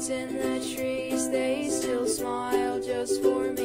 birds in the trees, they still smile just for me.